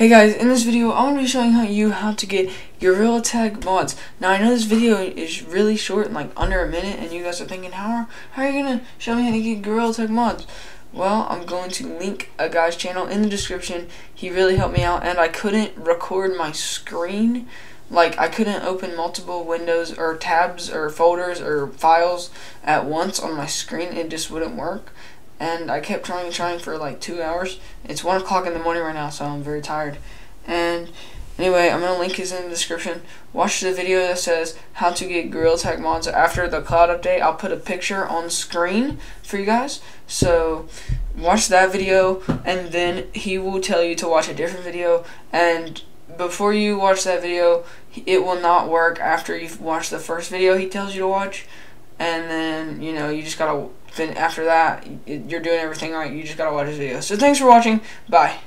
Hey guys, in this video, I'm going to be showing how you how to get Gorilla Tag mods. Now, I know this video is really short, like under a minute, and you guys are thinking, how, are, how are you going to show me how to get Gorilla Tag mods? Well, I'm going to link a guy's channel in the description. He really helped me out, and I couldn't record my screen. Like, I couldn't open multiple windows or tabs or folders or files at once on my screen. It just wouldn't work and I kept trying and trying for like two hours. It's one o'clock in the morning right now, so I'm very tired. And anyway, I'm gonna link his in the description. Watch the video that says how to get Gorilla Tag mods. After the cloud update, I'll put a picture on screen for you guys. So watch that video, and then he will tell you to watch a different video. And before you watch that video, it will not work after you've watched the first video he tells you to watch. And then you know you just gotta then after that, you're doing everything right. You just gotta watch this video. So thanks for watching. Bye.